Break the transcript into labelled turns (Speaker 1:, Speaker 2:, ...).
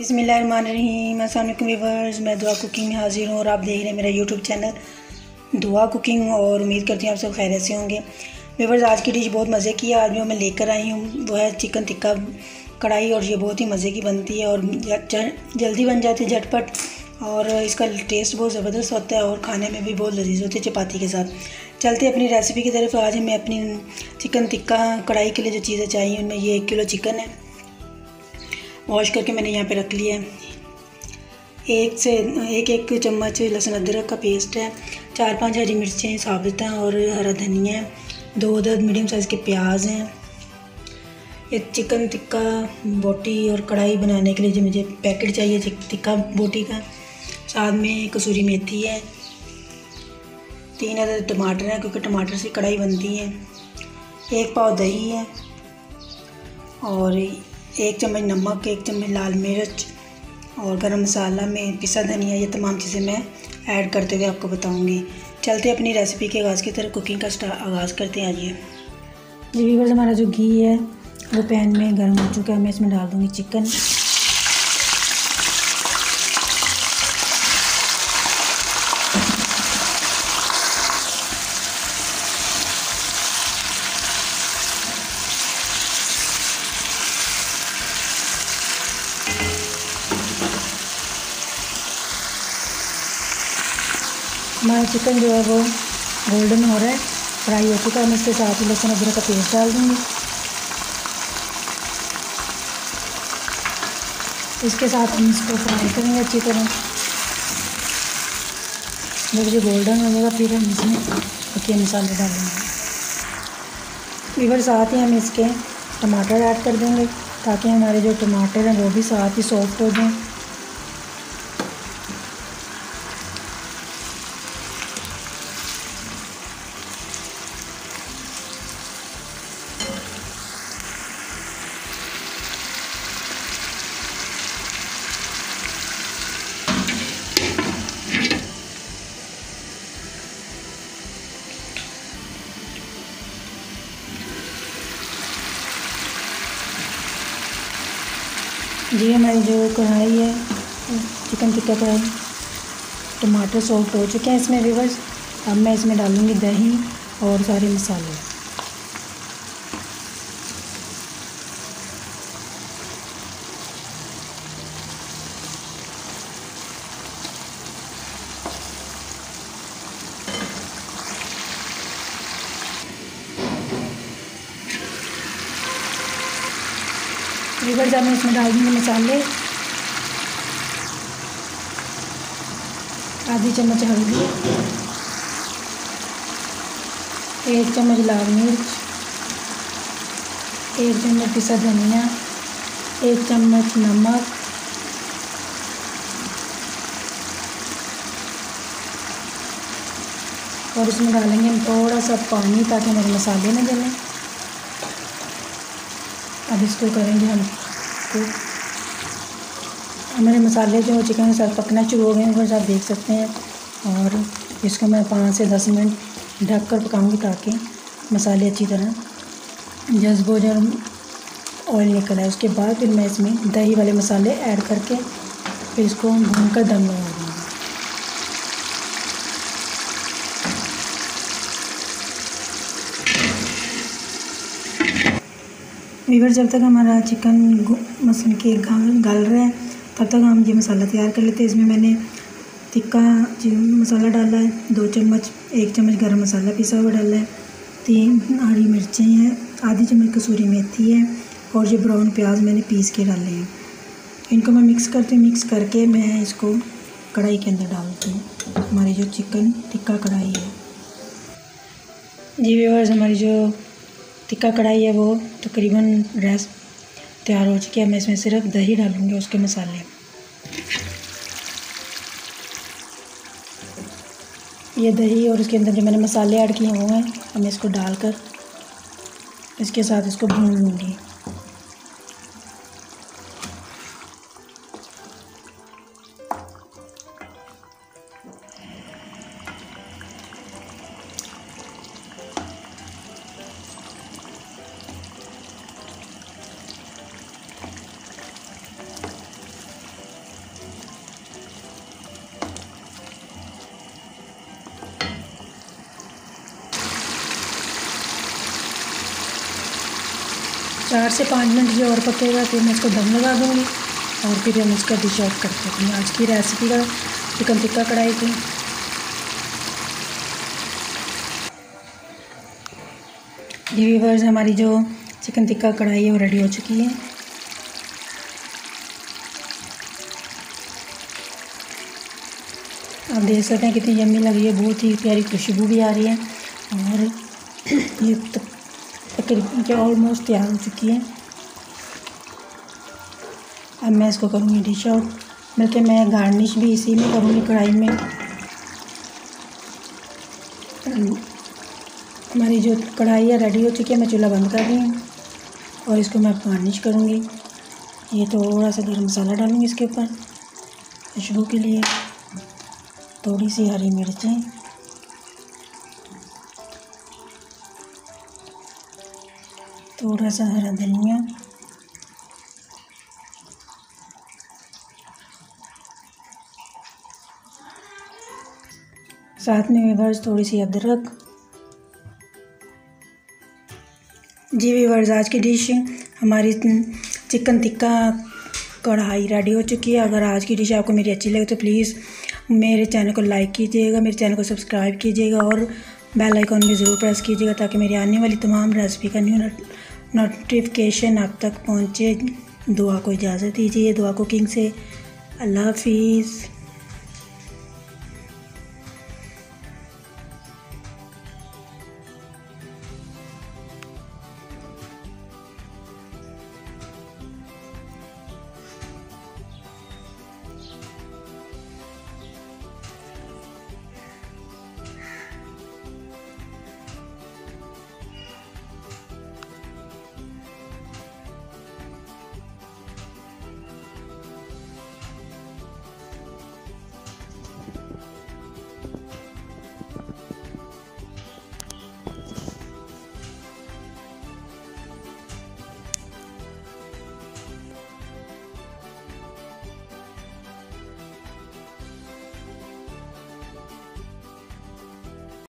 Speaker 1: बिसमीम असल वीवर्स मैं दुआ कुकिंग में हाजिर हूँ और आप देख रहे हैं मेरा यूट्यूब चैनल दुआ कुकिंग, और उम्मीद करती हूँ आप सब खैर से होंगे। वीवर्स आज की डिश बहुत मज़े की है। आज मैं लेकर आई हूँ, वो है चिकन टिक्का कढ़ाई, और ये बहुत ही मज़े की बनती है और जल्दी बन जाती है झटपट, और इसका टेस्ट बहुत ज़बरदस्त होता है और खाने में भी बहुत लजीज होती है चपाती के साथ। चलते अपनी रेसिपी की तरफ़। आज मैं अपनी चिकन टिक्का कढ़ाई के लिए जो चीज़ें चाहिए, उनमें ये एक किलो चिकन है। वॉश करके मैंने यहाँ पे रख लिया है। एक से, एक एक चम्मच लहसुन अदरक का पेस्ट है। चार, पाँच हरी मिर्चें साबित हैं और हरा धनिया है। दो अदद मीडियम साइज़ के प्याज हैं। एक चिकन टिक्का बोटी और कढ़ाई बनाने के लिए जो मुझे पैकेट चाहिए टिक्का बोटी का। साथ में कसूरी मेथी है। तीन अदद टमाटर हैं, क्योंकि टमाटर से कढ़ाई बनती है। एक पाव दही है और एक चम्मच नमक, एक चम्मच लाल मिर्च और गरम मसाला में पिसा धनिया, ये तमाम चीज़ें मैं ऐड करते हुए आपको बताऊँगी। चलते अपनी रेसिपी के आगाज़ की तरह कुकिंग का आगाज़ करते हैं आइए। जी वीवर्स हमारा जो घी है, वो पैन में गर्म हो चुका है, मैं इसमें डाल दूँगी चिकन हमारा चिकन जो है वो गोल्डन हो रहा है। फ्राई हो चुका है। मैं इसके साथ ही लहसुन अदरक का पेस्ट डाल दूँगी। इसके साथ हम इसको फ्राई करेंगे अच्छी तरह। जब ये गोल्डन हो जाएगा फिर हम इसमें पके मसाले डालेंगे। इधर साथ ही हम इसके टमाटर ऐड कर देंगे, ताकि हमारे जो टमाटर हैं, वो भी साथ ही सॉफ्ट हो जाएँ। जी, हमारी जो कढ़ाई है, चिकन टिक्का कढ़ाई, टमाटर सॉफ्ट हो चुके हैं इसमें रिवर्स अब मैं इसमें डालूँगी दही और सारे मसाले। रिवर जब मैं इसमें डाल दूँगी मसाले। आधी चम्मच हल्दी। एक चम्मच लाल मिर्च। एक चम्मच पिसा धनिया। एक चम्मच नमक। और इसमें डालेंगे हम थोड़ा सा पानी ताकि हमारे मसाले न जलें। अब इसको करेंगे हम। इसको हमारे मसाले जो चिकन के साथ पकना शुरू हो गए हैं आप देख सकते हैं। और इसको मैं पाँच से दस मिनट ढक कर पकाऊँगी ताकि मसाले अच्छी तरह जज्ब हो जाए ऑयल निकल आए। उसके बाद फिर मैं इसमें दही वाले मसाले ऐड करके फिर इसको भून कर दम लगा दूँगी वीवर जब तक हमारा चिकन मसन के गल रहा है, तब तक हम ये मसाला तैयार कर लेते हैं। इसमें मैंने टिक्का मसाला डाला है, दो चम्मच, एक चम्मच गरम मसाला पिसा हुआ डाला है, तीन हरी मिर्चें हैं, आधी चम्मच कसूरी मेथी है, और ये ब्राउन प्याज मैंने पीस के डाले हैं। इनको मैं मिक्स करती हूँ मिक्स करके मैं इसको कढ़ाई के अंदर डालती हूँ। हमारी जो चिकन टिक्का कढ़ाई है। जी व्यूअर्स हमारी जो टिक्का कढ़ाई है वो, तकरीबन रेस तैयार हो चुकी है। मैं इसमें सिर्फ़ दही डालूँगी, उसके मसाले। ये दही और उसके अंदर जो मैंने मसाले ऐड किए हुए हैं मैं इसको डालकर इसके साथ इसको भून लूँगी चार से पाँच मिनट ये और पकेगा, फिर मैं इसको दम लगा दूँगी और फिर हम इसका डिश आउट कर सकते हैं आज की रेसिपी का चिकन टिक्का कढ़ाई की। जी हमारी जो चिकन टिक्का कढ़ाई है, वो रेडी हो चुकी है। आप देख सकते हैं कितनी यम्मी लगी है, बहुत ही प्यारी खुशबू भी आ रही है और ये तकरीबन के ऑलमोस्ट तैयार हो चुकी है। अब मैं इसको करूँगी डिश आउट बल्कि मैं गार्निश भी इसी में करूँगी कढ़ाई में। हमारी जो कढ़ाई है रेडी हो चुकी है, मैं चूल्हा बंद कर रही हूँ और इसको मैं गार्निश करूँगी। ये थोड़ा सा गर्म मसाला डालूँगी इसके ऊपर। खुशबू के लिए थोड़ी सी हरी मिर्चें। थोड़ा सा हरा धनिया। साथ में बस थोड़ी सी अदरक। जी वीवर्स, आज की डिश हमारी चिकन टिक्का कढ़ाई रेडी हो चुकी है। अगर आज की डिश आपको मेरी अच्छी लगे तो प्लीज़ मेरे चैनल को लाइक कीजिएगा, मेरे चैनल को सब्सक्राइब कीजिएगा और बेल आइकॉन भी ज़रूर प्रेस कीजिएगा ताकि मेरी आने वाली तमाम रेसिपी का न्यू नोटिफिकेशन आप तक पहुँचे। दुआ को इजाज़त दीजिए। दुआ कुकिंग से अल्लाह हाफिज़।